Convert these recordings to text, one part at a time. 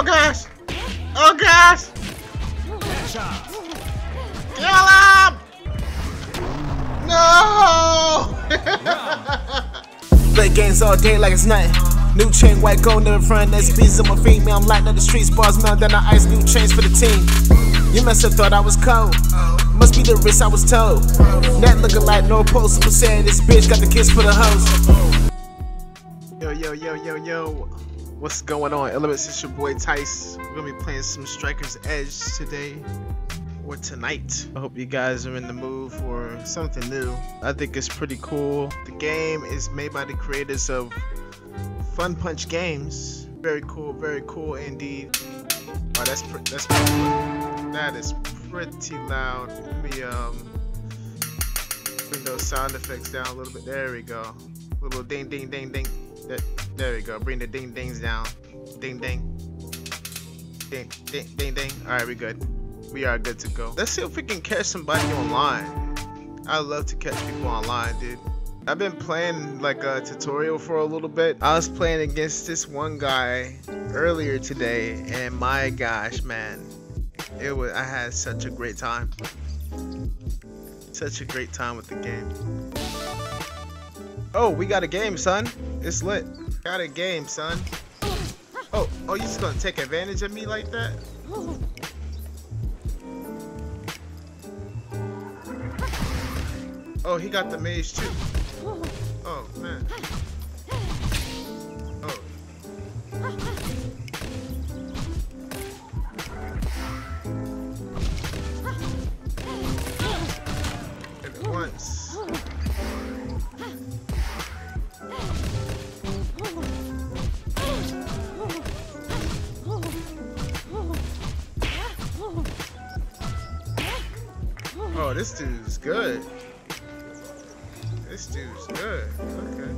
Oh gosh! Oh gosh! Headshot. Kill him! No! Play games all day like it's nothing. New chain, white gold, never front. SPs on my feet, man. I'm lighting up the streets, bars melt, then I ice new chains for the team. You must have thought I was cold. Must be the wrist I was told. That looking like no post. I'm saying this bitch got the kiss for the hoes. Yo, yo, yo, yo, yo. What's going on? Elementz, it's your boy Tice. We're gonna be playing some Striker's Edge today or tonight. I hope you guys are in the mood for something new. I think it's pretty cool. The game is made by the creators of Fun Punch Games. Very cool, very cool indeed. Oh, that's that's pretty, that is pretty loud. Let me um bring those sound effects down a little bit. There we go. Little ding, ding, ding, ding. There, we go. Bring the ding, dings down. Ding, ding. Ding, ding, ding, ding. All right, we good. We are good to go. Let's see if we can catch somebody online. I love to catch people online, dude. I've been playing like a tutorial for a little bit. I was playing against this one guy earlier today, and my gosh, man, it was. I had such a great time. Such a great time with the game. Oh, we got a game, son. It's lit. Got a game, son. Oh, oh, you just gonna take advantage of me like that? Oh, he got the mage too. Oh, this dude's good. This dude's good. Okay.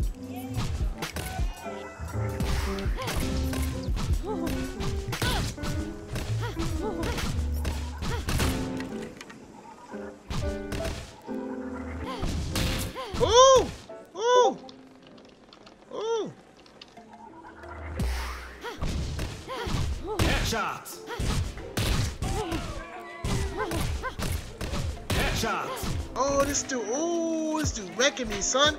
Ooh! Ooh! Ooh! Headshot. Headshot. Oh, this dude. Ooh, this dude wrecking me, son.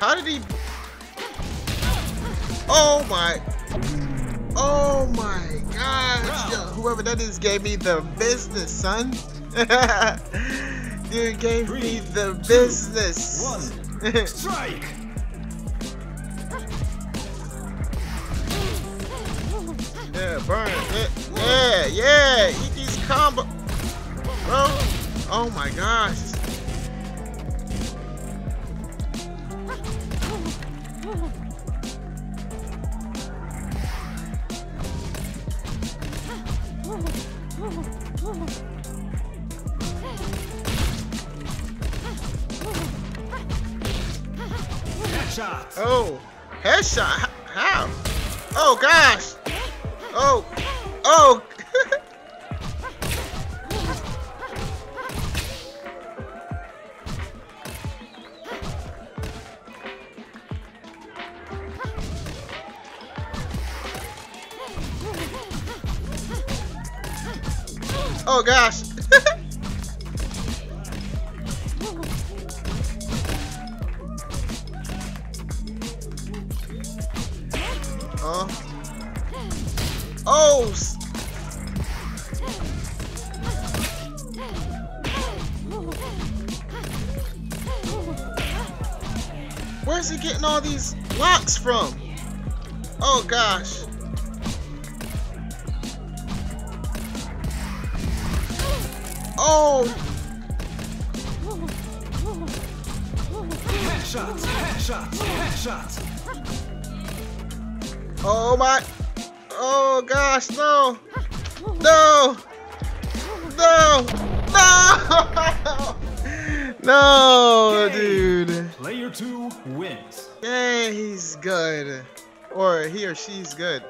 How did he? Oh my! Oh my gosh! Yo, whoever that is gave me the business, son. Dude gave me the business. One. Strike. Burn. Yeah, yeah, yeah. Eat these combo. Bro. Oh my gosh. Headshot. Oh, headshot. How? Oh gosh. Oh. Oh. oh gosh. Oh. Where's he getting all these locks from? Oh gosh. Oh. Headshot. Headshot. Headshot. Oh my. Oh gosh, no. No. No. No. No, dude. Player two wins. Yeah, he's good. Or he or she's good.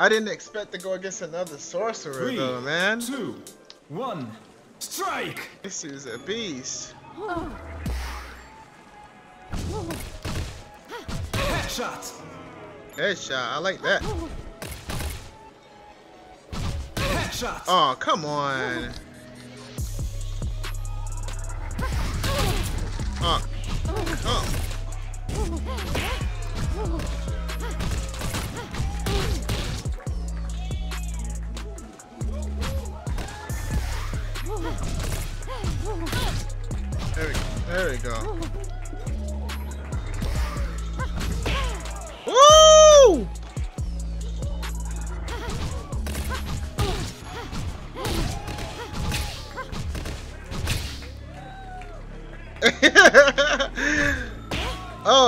I didn't expect to go against another sorcerer Three, though, man. two, one. Strike! This is a beast. Headshot! Headshot. I like that. Headshot! Oh, come on. Oh. Oh. There we, there we go.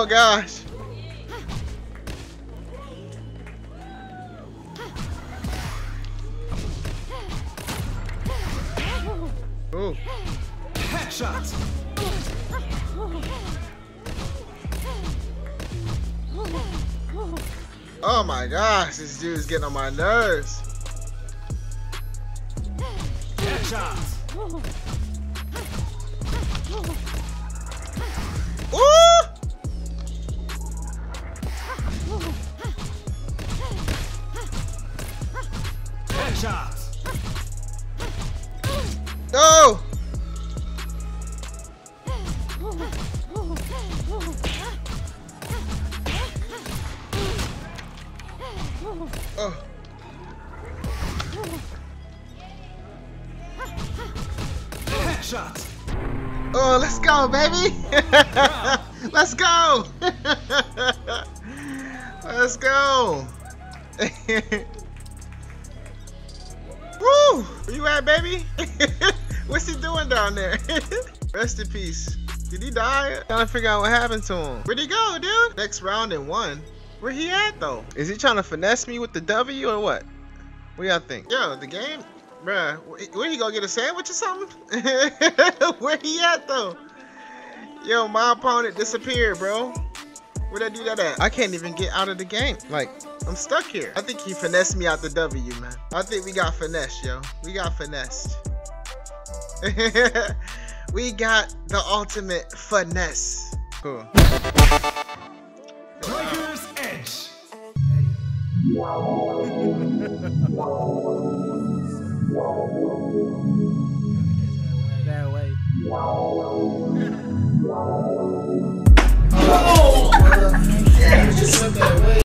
Oh gosh. Ooh. Headshot! Oh my gosh, this dude is getting on my nerves. Headshot! Ooh! Headshot! No! Oh. Headshot! Oh, let's go, baby! let's go! let's go! Woo! Where you at, baby? What's he doing down there? Rest in peace. Did he die? Trying to figure out what happened to him. Where'd he go, dude? Next round and one. Where he at though? Is he trying to finesse me with the W or what? What y'all think? Yo, the game, bruh. wh- Where he gonna get a sandwich or something? Where he at though? Yo, my opponent disappeared, bro. Where'd I do that at? I can't even get out of the game. Like, I'm stuck here. I think he finessed me out the W, man. I think we got finesse, yo. We got finessed. we got the ultimate finesse. Cool. Striker's Edge! Oh, that way.